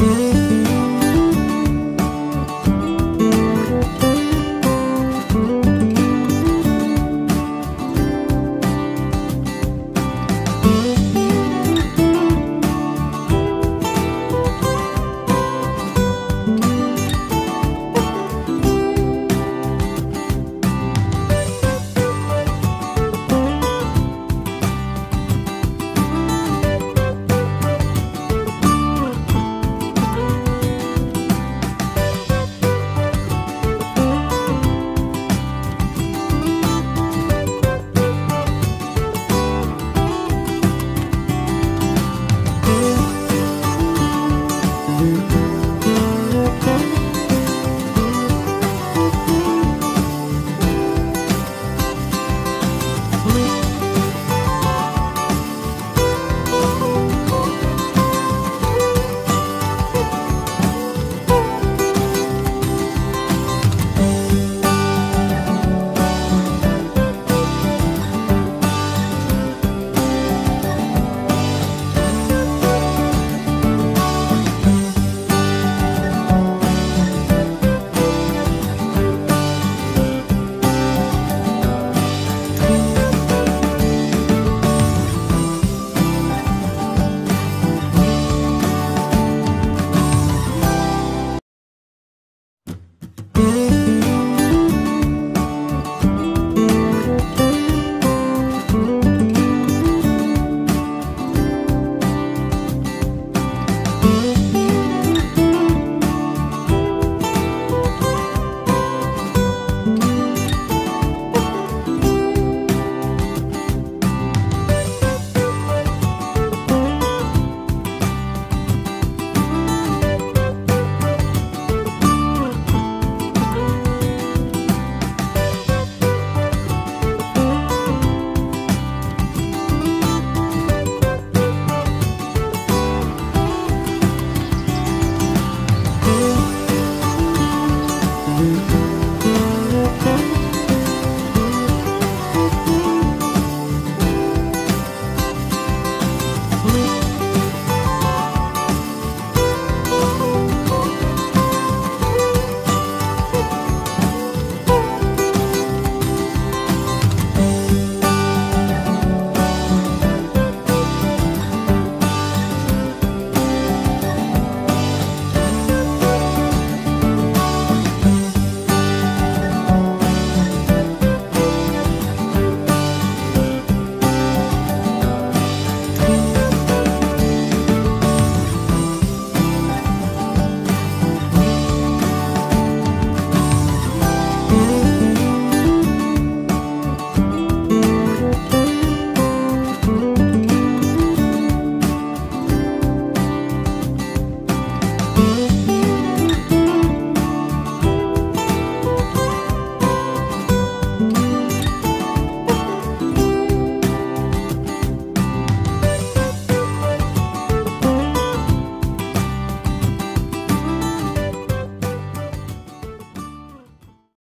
Música Música